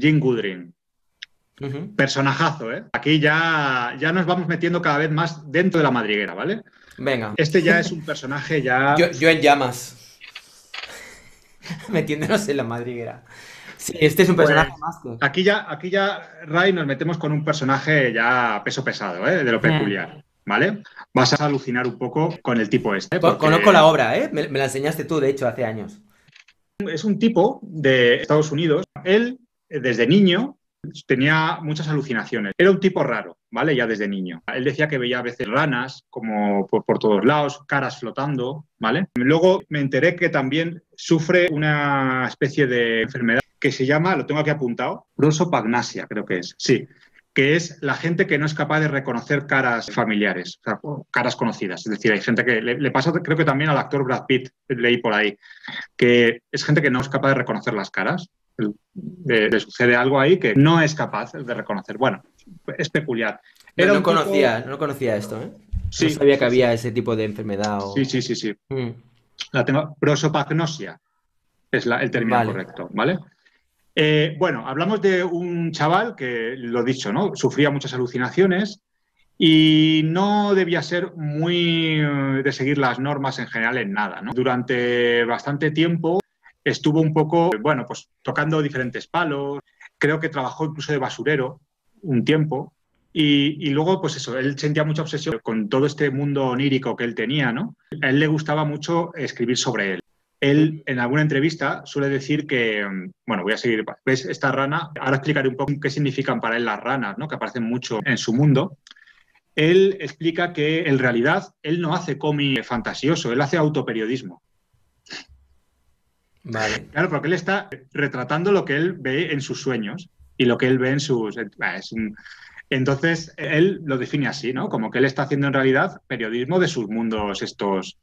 Jim Goodring. Personajazo, ¿eh? Aquí ya, ya nos vamos metiendo cada vez más dentro de la madriguera, ¿vale? Venga. Este ya es un personaje ya. Yo, en llamas. Metiéndonos en la madriguera. Sí, este es un personaje Pues, más que. Aquí ya, aquí ya, Ray, nos metemos con un personaje ya peso pesado, ¿eh? De lo peculiar, ¿vale? Vas a alucinar un poco con el tipo este. Porque Conozco la obra, ¿eh? Me, me la enseñaste tú, de hecho, hace años. Es un tipo de Estados Unidos. Él, eh, desde niño, tenía muchas alucinaciones. Era un tipo raro, ¿vale? Ya desde niño. Él decía que veía a veces ranas, como por, todos lados, caras flotando, ¿vale? Luego me enteré que también sufre una especie de enfermedad que se llama, lo tengo aquí apuntado, prosopagnasia, creo que es. Sí, que es la gente que no es capaz de reconocer caras familiares, o caras conocidas. Es decir, hay gente que le, le pasa, creo que también al actor Brad Pitt, leí por ahí, que es gente que no es capaz de reconocer las caras. Le, le sucede algo ahí que no es capaz de reconocer. Bueno, es peculiar. Era no tipo- conocía, no conocía esto, ¿eh? Sí, no sabía que sí, había ese tipo de enfermedad o... Sí, sí, sí, sí. Mm. La tengo. Prosopagnosia es la- el término Vale. correcto, ¿vale? Eh, bueno, hablamos de un chaval que, lo dicho, ¿no? Sufría muchas alucinaciones y no debía ser muy eh, de seguir las normas en general en nada, ¿no? Durante bastante tiempo estuvo un poco, bueno, pues tocando diferentes palos. Creo que trabajó incluso de basurero un tiempo. Y, luego, pues eso, él sentía mucha obsesión con todo este mundo onírico que él tenía, ¿no? A él le gustaba mucho escribir sobre él. Él, en alguna entrevista, suele decir que, mm, bueno, voy a seguir, ¿ves esta rana? Ahora explicaré un poco qué significan para él las ranas, ¿no? Que aparecen mucho en su mundo. Él explica que en realidad él no hace cómic fantasioso, él hace autoperiodismo. Vale. Claro, porque él está retratando lo que él ve en sus sueños y lo que él ve en sus... es un- Entonces, él lo define así, ¿no? Como que él está haciendo en realidad periodismo de sus mundos estos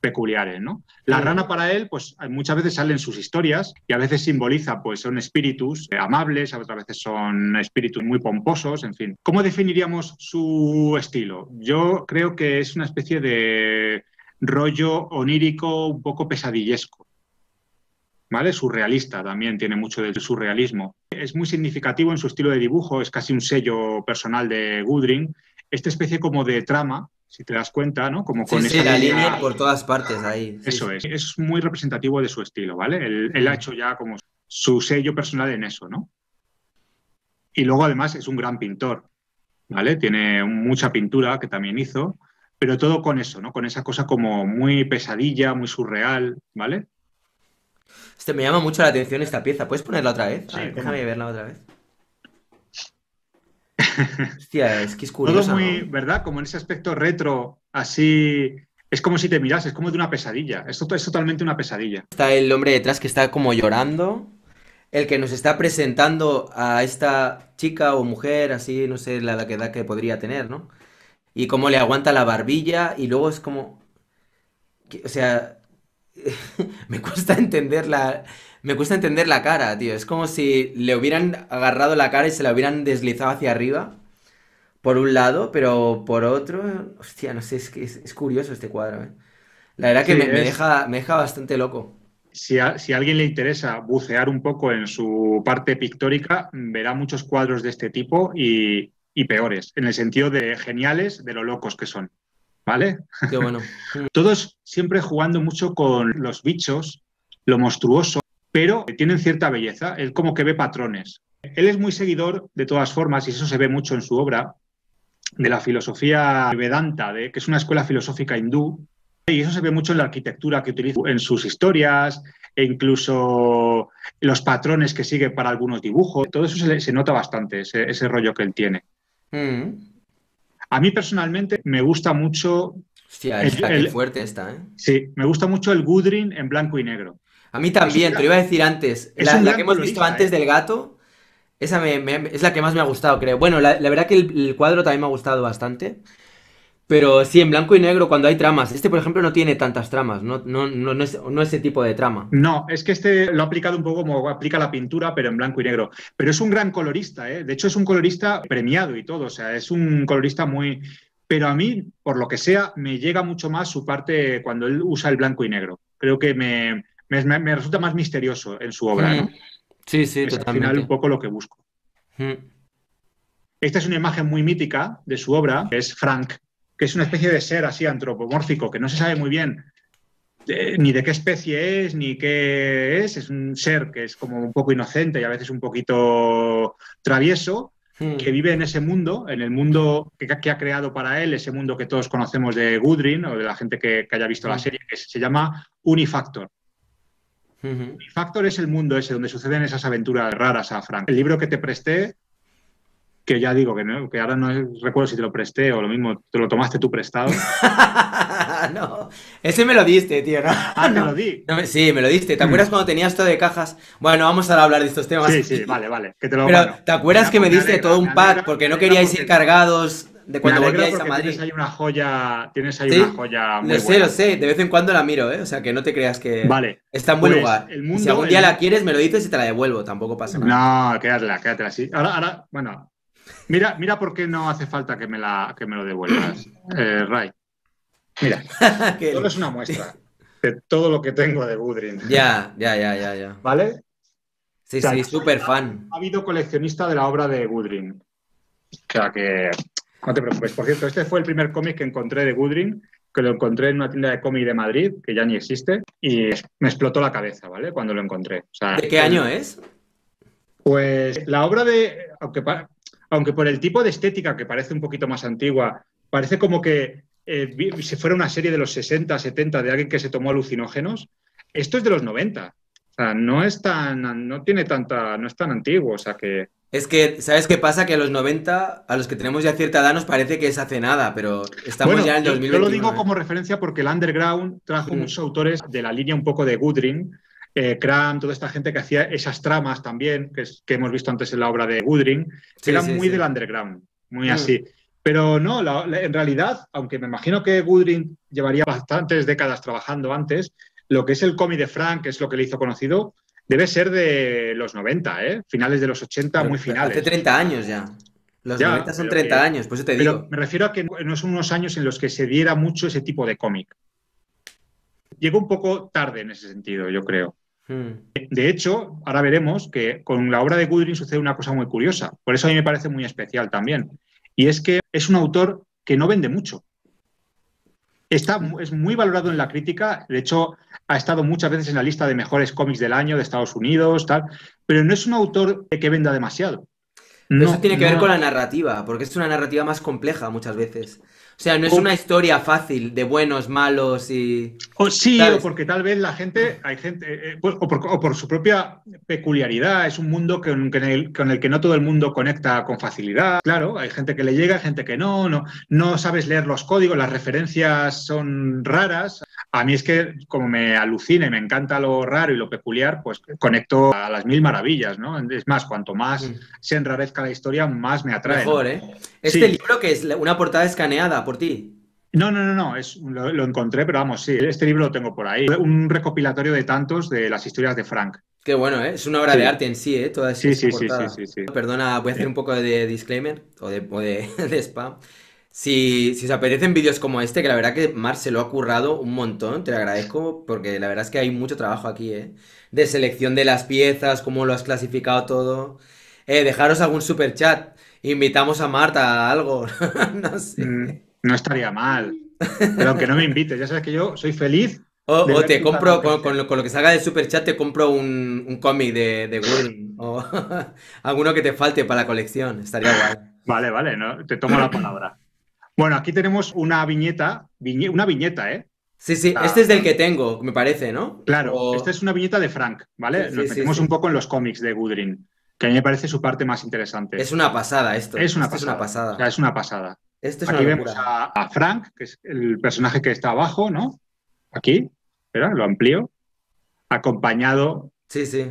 peculiares, ¿no? La rana para él, pues muchas veces salen sus historias y a veces simboliza, pues son espíritus amables, a otras veces son espíritus muy pomposos, en fin. ¿Cómo definiríamos su estilo? Yo creo que es una especie de rollo onírico un poco pesadillesco. ¿Vale? Surrealista también, tiene mucho de surrealismo. Es muy significativo en su estilo de dibujo, es casi un sello personal de Goodring. Esta especie como de trama, si te das cuenta, ¿no? Como con Sí, sí, esa la línea- línea por todas partes ahí. sí, Eso es. Es muy representativo de su estilo, ¿vale? Él, él ha hecho ya como su sello personal en eso, ¿no? Y luego además es un gran pintor, ¿vale? Tiene mucha pintura que también hizo, pero todo con eso, ¿no? Con esa cosa como muy pesadilla, muy surreal, ¿vale? Este, me llama mucho la atención esta pieza. ¿Puedes ponerla otra vez? Sí, A ver, cómo déjame verla otra vez. Hostia, es que es Todo curioso. muy, ¿verdad? Como en ese aspecto retro, así... Es como si te miras, es como de una pesadilla. Esto es totalmente una pesadilla. Está el hombre detrás que está como llorando. El que nos está presentando a esta chica o mujer, así, no sé la, la edad que podría tener, ¿no? Y cómo le aguanta la barbilla y luego es como... o sea, me cuesta entender la... Me cuesta entender la cara, tío. Es como si le hubieran agarrado la cara y se la hubieran deslizado hacia arriba. Por un lado, pero por otro... Hostia, no sé, es que es, es curioso este cuadro, ¿eh? La verdad que Sí, me, deja, me deja bastante loco. Si a, si a alguien le interesa bucear un poco en su parte pictórica, verá muchos cuadros de este tipo y, y peores, en el sentido de geniales, de lo locos que son. ¿Vale? Qué bueno. Todos siempre jugando mucho con los bichos, lo monstruoso, pero tienen cierta belleza. Él como que ve patrones. Él es muy seguidor, de todas formas, y eso se ve mucho en su obra, de la filosofía Vedanta, de, que es una escuela filosófica hindú, y eso se ve mucho en la arquitectura que utiliza en sus historias e incluso los patrones que sigue para algunos dibujos. Todo eso se, nota bastante, ese, ese rollo que él tiene. Mm. A mí personalmente me gusta mucho, Hostia, El- qué el- fuerte esta, ¿eh? sí, me gusta mucho el Goodrin en blanco y negro. A mí también, te lo iba a decir antes. es La, la que hemos visto antes ¿eh? del gato, esa me- me- es la que más me ha gustado, creo. Bueno, la, la verdad que el, el cuadro también me ha gustado bastante. Pero sí, en blanco y negro cuando hay tramas. Este, por ejemplo, no tiene tantas tramas, no, no, no, no es, no ese tipo de trama. No, es que este lo ha aplicado un poco como aplica la pintura, pero en blanco y negro. Pero es un gran colorista, ¿eh? De hecho, es un colorista premiado y todo. O sea, es un colorista muy. Pero a mí, por lo que sea, me llega mucho más su parte cuando él usa el blanco y negro. Creo que me, me- me resulta más misterioso en su obra, ¿no? Mm. Sí, sí, es al final un poco lo que busco. Mm. Esta es una imagen muy mítica de su obra, que es Frank, que es una especie de ser así antropomórfico, que no se sabe muy bien eh, ni de qué especie es, ni qué es. Es un ser que es como un poco inocente y a veces un poquito travieso, Mm. que vive en ese mundo, en el mundo que, que ha creado para él, ese mundo que todos conocemos de Gudrun o de la gente que, que haya visto la Mm. serie, que se llama Unifactor. Ujú. Unifactor es el mundo ese donde suceden esas aventuras raras a Frank. El libro que te presté, que ya digo que, no, que ahora no recuerdo si te lo presté o lo mismo, te lo tomaste tú prestado. no, ese me lo diste, tío, ¿no? Ah, te lo di. No sí, me lo diste. ¿Te acuerdas cuando tenías todo de cajas? Bueno, vamos a hablar de estos temas. Sí, sí, vale, vale. Que te lo, Pero, bueno, ¿te acuerdas que me diste todo un pack porque no queríais porque- ir cargados de cuando volvíais a Madrid? Tienes ahí una joya, tienes ahí ¿Sí? una joya muy Lo sé, buena. lo sé, de vez en cuando la miro, ¿eh? O sea, que no te creas que Vale. está en buen Pues, lugar. el mundo- si algún día el- la quieres, me lo dices y te la devuelvo, tampoco pasa nada. No, quédatela, quédatela así. Ahora, ahora, bueno, mira, mira por qué no hace falta que me, la, que me lo devuelvas, eh, Ray. Mira, solo es una muestra de todo lo que tengo de Gudrun, Ya, ya, ya, ya, ya. ¿vale? Sí, O sea, sí, súper fan. Ha habido coleccionista de la obra de Gudrun. O sea que no te preocupes. Por cierto, este fue el primer cómic que encontré de Gudrun, que lo encontré en una tienda de cómic de Madrid, que ya ni existe, y me explotó la cabeza, ¿vale? Cuando lo encontré. O sea, ¿De qué año es? Pues la obra de, aunque, aunque por el tipo de estética que parece un poquito más antigua, parece como que eh, si fuera una serie de los 60, 70 de alguien que se tomó alucinógenos, esto es de los 90. O sea, no es tan, no tiene tanta, no es tan antiguo, o sea que... Es que, ¿sabes qué pasa? Que a los 90, a los que tenemos ya cierta edad, nos parece que es hace nada, pero estamos Bueno, ya en el yo, 2021. yo lo digo como referencia porque el underground trajo Mm. muchos autores de la línea un poco de Gudrun, eh, Cram, toda esta gente que hacía esas tramas también, que, es- que hemos visto antes en la obra de Gudrun, que Sí, eran sí, muy sí. del underground, muy Mm. así. Pero no, la- la- en realidad, aunque me imagino que Gudrun llevaría bastantes décadas trabajando antes, lo que es el cómic de Frank, que es lo que le hizo conocido, debe ser de los 90, ¿eh? finales de los 80, muy finales. Hace 30 años ya. Los Ya, 90 son pero 30 que- años, por eso te Pero digo. me refiero a que no son unos años en los que se diera mucho ese tipo de cómic. Llegó un poco tarde en ese sentido, yo creo. Mm. De hecho, ahora veremos que con la obra de Gudrun sucede una cosa muy curiosa. Por eso a mí me parece muy especial también. Y es que es un autor que no vende mucho. Está, es muy valorado en la crítica. De hecho, ha estado muchas veces en la lista de mejores cómics del año de Estados Unidos, tal. Pero no es un autor que venda demasiado. No, eso tiene que ver con la narrativa, porque es una narrativa más compleja muchas veces. O sea, no es una historia fácil de buenos, malos y... O sí, ¿Sabes? o porque tal vez la gente, hay gente, eh, eh, pues, o, por, o por su propia peculiaridad, es un mundo con, con el, con el que no todo el mundo conecta con facilidad. Claro, hay gente que le llega, hay gente que no, no, no sabes leer los códigos, las referencias son raras. A mí es que como me alucina y me encanta lo raro y lo peculiar, pues conecto a las mil maravillas, ¿no? Es más, cuanto más Mm. se enrarezca la historia, más me atrae. ¿no? Mejor, ¿eh? Este Sí. libro que es una portada escaneada por ti. No, no, no, no, es, lo, lo encontré, pero vamos, sí, este libro lo tengo por ahí. Un recopilatorio de tantos de las historias de Frank. Qué bueno, ¿eh? Es una obra Sí. de arte en sí, ¿eh? Toda Sí, esa sí, sí, sí, sí, sí. Perdona, voy a hacer un poco de disclaimer o de, o de- de spam. Si, si os apetecen vídeos como este, que la verdad que Mar se lo ha currado un montón, te lo agradezco, porque la verdad es que hay mucho trabajo aquí, ¿eh? De selección de las piezas, cómo lo has clasificado todo. Eh, dejaros algún super chat. Invitamos a Marta a algo. No sé. Mm, No estaría mal. Pero aunque no me invites, ya sabes que yo soy feliz. O, te compro, que con, lo, con lo que salga del super chat, te compro un, un cómic de, de O alguno que te falte para la colección. Estaría guay. Vale, vale, no, te tomo la palabra. Bueno, aquí tenemos una viñeta, viñe- una viñeta, ¿eh? Sí, sí, Ah. este es del que tengo, me parece, ¿no? Claro, O- esta es una viñeta de Frank, ¿vale? Sí, Nos sí, metemos sí. un poco en los cómics de Gudrun, que a mí me parece su parte más interesante. Es una pasada esto. Es una Esto pasada. es una pasada. O sea, es una pasada. Esto es Aquí una vemos a, a Frank, que es el personaje que está abajo, ¿no? Aquí, espera, lo amplío. Acompañado Sí, sí.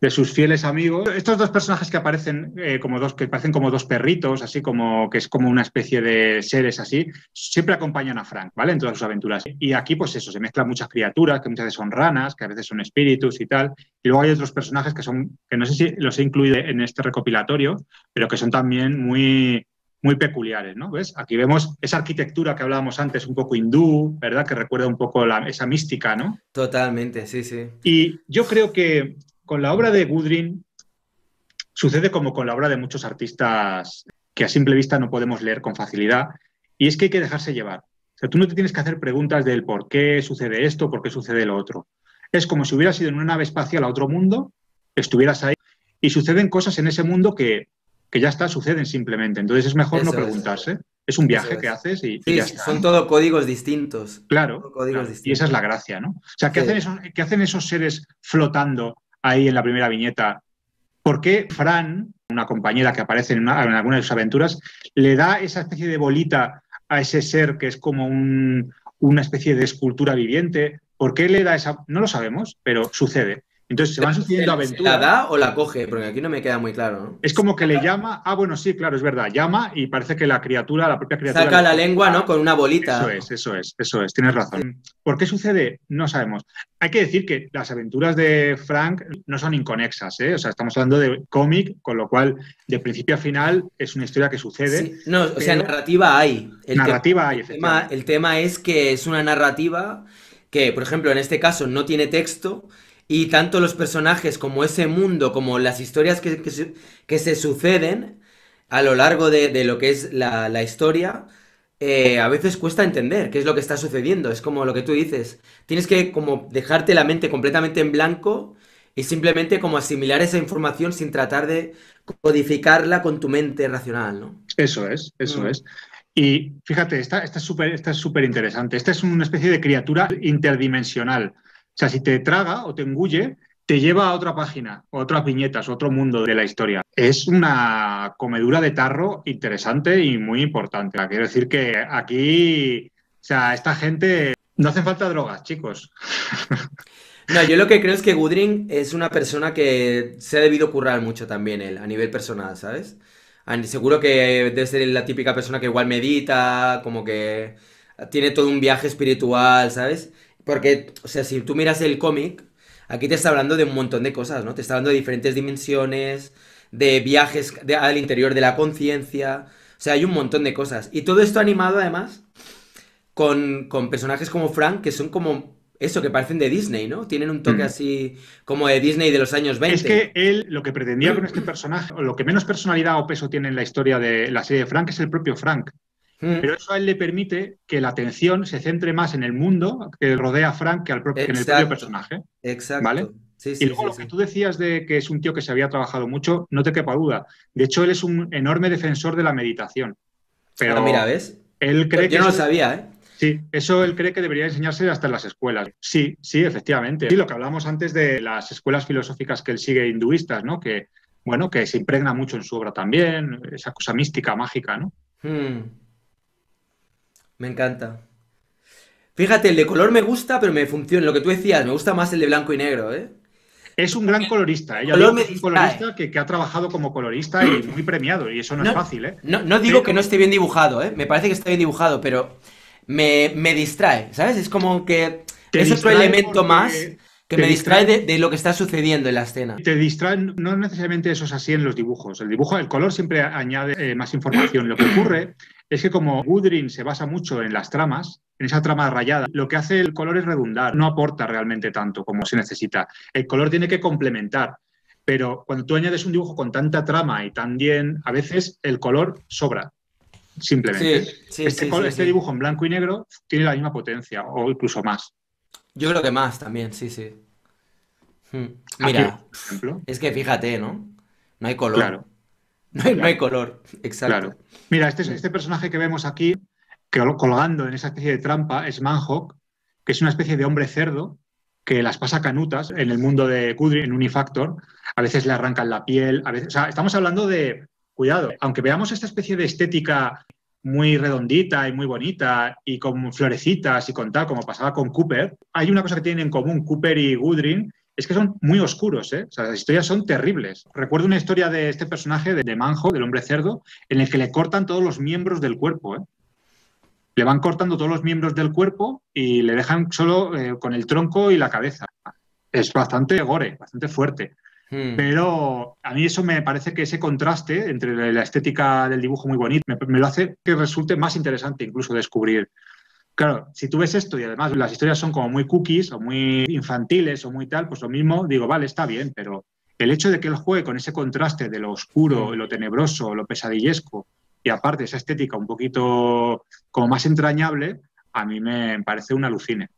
De sus fieles amigos. Estos dos personajes que aparecen eh, como dos, que parecen como dos perritos, así como que es como una especie de seres así, siempre acompañan a Frank, ¿vale? En todas sus aventuras. Y aquí, pues eso, se mezclan muchas criaturas, que muchas veces son ranas, que a veces son espíritus y tal. Y luego hay otros personajes que son, que no sé si los he incluido en este recopilatorio, pero que son también muy, muy peculiares, ¿no? ¿Ves? Aquí vemos esa arquitectura que hablábamos antes, un poco hindú, ¿verdad? Que recuerda un poco la- esa mística, ¿no? Totalmente, sí, sí. Y yo creo que Con la obra de Gudrun sucede como con la obra de muchos artistas que a simple vista no podemos leer con facilidad, y es que hay que dejarse llevar. O sea, tú no te tienes que hacer preguntas del por qué sucede esto, por qué sucede lo otro. Es como si hubieras ido en una nave espacial a otro mundo, estuvieras ahí, y suceden cosas en ese mundo que, ya está, suceden simplemente. Entonces es mejor no preguntarse. Es. un viaje que haces y, ya está. Son todo códigos distintos. Claro, Y esa es la gracia, ¿no? O sea, ¿qué, hacen esos, ¿qué hacen esos seres flotando ahí en la primera viñeta? ¿Por qué Fran, una compañera que aparece en, algunas de sus aventuras, le da esa especie de bolita a ese ser que es como una especie de escultura viviente? ¿Por qué le da esa...? No lo sabemos, pero sucede. Entonces se van sucediendo aventuras. ¿La da o la coge? Porque aquí no me queda muy claro. ¿no? Es como que le llama. Ah, bueno, sí, claro, es verdad. Llama y parece que la criatura, la propia criatura. Saca la lengua, ¿no? Con una bolita. Eso es, eso es, eso es. Tienes razón. ¿Por qué sucede? No sabemos. Hay que decir que las aventuras de Frank no son inconexas, ¿eh? O sea, estamos hablando de cómic, con lo cual, de principio a final, es una historia que sucede. No, o sea, narrativa hay. narrativa hay, efectivamente. el tema es que es una narrativa que, por ejemplo, en este caso no tiene texto y tanto los personajes como ese mundo, como las historias que, que, se, suceden a lo largo de, lo que es la, historia, eh, a veces cuesta entender qué es lo que está sucediendo. Es como lo que tú dices. Tienes que como dejarte la mente completamente en blanco y simplemente como asimilar esa información sin tratar de codificarla con tu mente racional, ¿no? Eso es, eso mm. es. Y fíjate, esta, esta es súper interesante. Esta es una especie de criatura interdimensional. O sea, si te traga o te engulle, te lleva a otra página, otras viñetas, otro mundo de la historia. Es una comedura de tarro interesante y muy importante. Quiero decir que aquí, o sea, esta gente no hace falta drogas, chicos. No, yo lo que creo es que Gudrun es una persona que se ha debido currar mucho también él, a nivel personal, ¿sabes? Seguro que debe ser la típica persona que igual medita, como que tiene todo un viaje espiritual, ¿sabes? Porque, o sea, si tú miras el cómic, aquí te está hablando de un montón de cosas, ¿no? Te está hablando de diferentes dimensiones, de viajes al interior de la conciencia. O sea, hay un montón de cosas. Y todo esto animado, además, con, personajes como Frank, que son como eso, que parecen de Disney, ¿no? Tienen un toque mm. así como de Disney de los años 20. Es que él lo que pretendía con este personaje, o lo que menos personalidad o peso tiene en la historia de la serie de Frank, es el propio Frank. Mm. Pero eso a él le permite que la atención se centre más en el mundo que rodea a Frank que, al propio, en el propio personaje. Exacto. ¿Vale? y luego lo que tú decías de que es un tío que se había trabajado mucho, no te quepa duda. De hecho, él es un enorme defensor de la meditación. Pero mira, ¿ves? Él cree Yo no lo sabía, ¿eh? Sí, eso él cree que debería enseñarse hasta en las escuelas. Sí, sí, efectivamente. Y lo que hablamos antes de las escuelas filosóficas que él sigue hinduistas, ¿no? Que, bueno, que se impregna mucho en su obra también, esa cosa mística, mágica, ¿no? Hmm. Me encanta. Fíjate, el de color me gusta, pero me funciona. Lo que tú decías, me gusta más el de blanco y negro, ¿eh? Es un gran colorista, ¿eh? es un colorista que, ha trabajado como colorista y muy premiado, y eso no, es fácil, ¿eh? No, digo que no esté bien dibujado, ¿eh? Me parece que está bien dibujado, pero me, distrae, ¿sabes? Es como que es otro elemento más que me distrae de, lo que está sucediendo en la escena. Te distrae, no necesariamente eso es así en los dibujos. El dibujo, el color siempre añade eh, más información. Lo que ocurre es que como Gudrun se basa mucho en las tramas, en esa trama rayada, lo que hace el color es redundar, no aporta realmente tanto como se necesita. El color tiene que complementar, pero cuando tú añades un dibujo con tanta trama y tan bien, a veces el color sobra, simplemente. este, este dibujo en blanco y negro tiene la misma potencia o incluso más. Yo creo que más también, sí, sí. Hmm. Mira, es que fíjate, ¿no? No hay color. Claro. No hay, color, exacto. Mira, este, este personaje que vemos aquí, que colgando en esa especie de trampa, es Manhawk, que es una especie de hombre cerdo que las pasa canutas en el mundo de Kudri, en Unifactor. A veces le arrancan la piel, a veces. O sea, estamos hablando de. Cuidado, aunque veamos esta especie de estética muy redondita y muy bonita y con florecitas y con tal, como pasaba con Cooper, hay una cosa que tienen en común Cooper y Gudrun, es que son muy oscuros, ¿eh? O sea, las historias son terribles. Recuerdo una historia de este personaje, de, Manjo, del hombre cerdo, en el que le cortan todos los miembros del cuerpo, ¿eh? Le van cortando todos los miembros del cuerpo y le dejan solo eh, con el tronco y la cabeza. Es bastante gore, bastante fuerte. Hmm. Pero a mí eso me parece que ese contraste entre la estética del dibujo muy bonito me, me, lo hace que resulte más interesante incluso descubrir Claro, si tú ves esto y además las historias son como muy cookies o muy infantiles o muy tal, pues lo mismo digo, vale, está bien, pero el hecho de que él juegue con ese contraste de lo oscuro, lo tenebroso, lo pesadillesco y aparte esa estética un poquito como más entrañable, a mí me parece un alucine.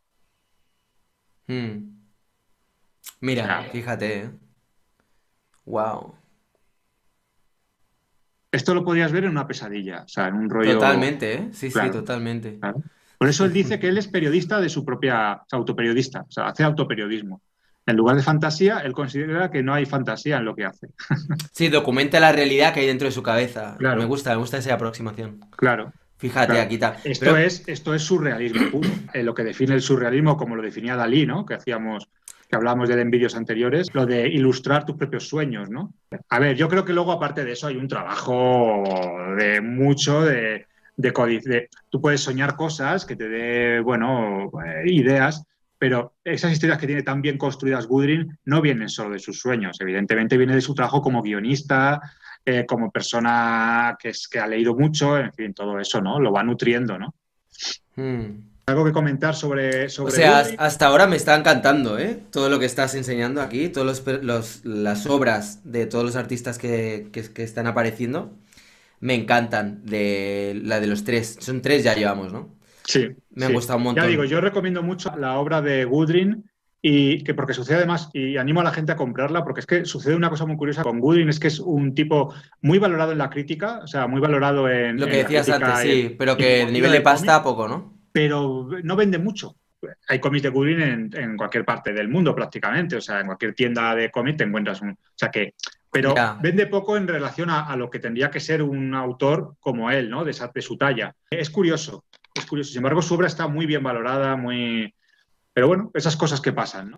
Hmm. Mira, fíjate. Wow. ¿eh? Esto lo podías ver en una pesadilla, o sea, en un rollo. Totalmente, ¿eh? Sí, sí, totalmente. Por eso él dice que él es periodista de su propia, autoperiodista, o sea, hace autoperiodismo. En lugar de fantasía, él considera que no hay fantasía en lo que hace. Sí, documenta la realidad que hay dentro de su cabeza. Me gusta, me gusta esa aproximación. Claro. Fíjate, aquí está. Esto, es, esto es surrealismo puro. Eh, lo que define el surrealismo, como lo definía Dalí, ¿no? Que hacíamos, que hablábamos de en vídeos anteriores, lo de ilustrar tus propios sueños, ¿no? A ver, yo creo que luego, aparte de eso, hay un trabajo de mucho de de, tú puedes soñar cosas que te dé, bueno, eh, ideas, pero esas historias que tiene tan bien construidas Goodrin no vienen solo de sus sueños, evidentemente viene de su trabajo como guionista, eh, como persona que, es, que ha leído mucho, en fin, todo eso, ¿no? Lo va nutriendo, ¿no? Hmm. ¿Algo que comentar sobre, sobre O sea, hasta ahora me está encantando, ¿eh? Todo lo que estás enseñando aquí, todas los, las obras de todos los artistas que, que están apareciendo me encantan, de la de los tres. Son tres ya llevamos, ¿no? Sí. Me ha gustado un montón. Ya digo, yo recomiendo mucho la obra de Goodrin y que porque sucede además, y animo a la gente a comprarla, porque es que sucede una cosa muy curiosa con Goodrin, es que es un tipo muy valorado en la crítica, o sea, muy valorado en... Lo que decías antes, sí, pero que el nivel de pasta poco, ¿no? Pero no vende mucho. Hay cómics de Goodrin en, en, cualquier parte del mundo prácticamente, o sea, en cualquier tienda de cómic te encuentras un... O sea, que pero vende poco en relación a, lo que tendría que ser un autor como él, ¿no? De, de su talla. Es curioso, es curioso. Sin embargo, su obra está muy bien valorada, muy... Pero bueno, esas cosas que pasan, ¿no?